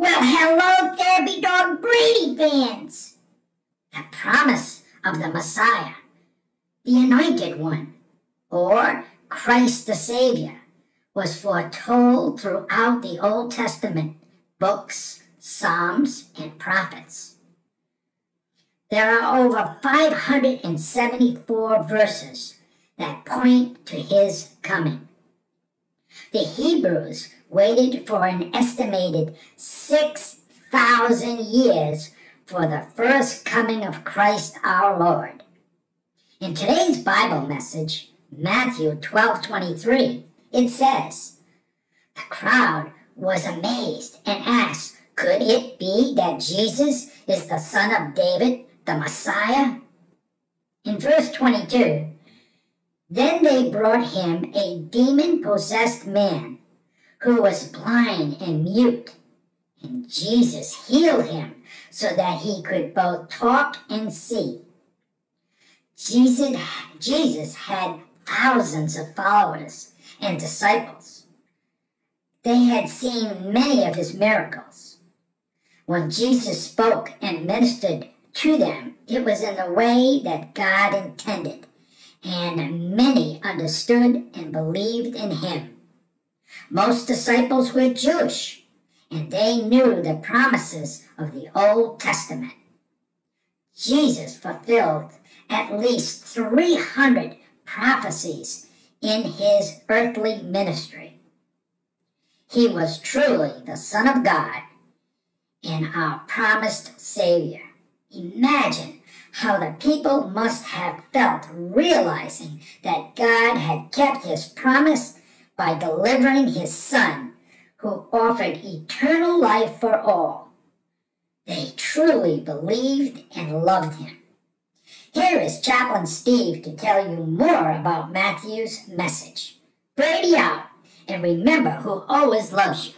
Well, hello, Therapy Dog Brady fans! The promise of the Messiah, the Anointed One, or Christ the Savior, was foretold throughout the Old Testament books, Psalms, and prophets. There are over 574 verses that point to his coming. The Hebrews waited for an estimated 6,000 years for the first coming of Christ our Lord. In today's Bible message, Matthew 12:23, it says, "The crowd was amazed and asked, could it be that Jesus is the son of David, the Messiah?" In verse 22, then they brought him a demon-possessed man who was blind and mute. And Jesus healed him so that he could both talk and see. Jesus, Jesus had thousands of followers and disciples. They had seen many of his miracles. When Jesus spoke and ministered to them, it was in the way that God intended, and many understood and believed in him. Most disciples were Jewish, and they knew the promises of the Old Testament. Jesus fulfilled at least 300 prophecies in his earthly ministry. He was truly the Son of God and our promised Savior. Imagine how the people must have felt realizing that God had kept his promise by delivering his Son, who offered eternal life for all. They truly believed and loved him. Here is Chaplain Steve to tell you more about Matthew's message. Brady out, and remember who always loves you.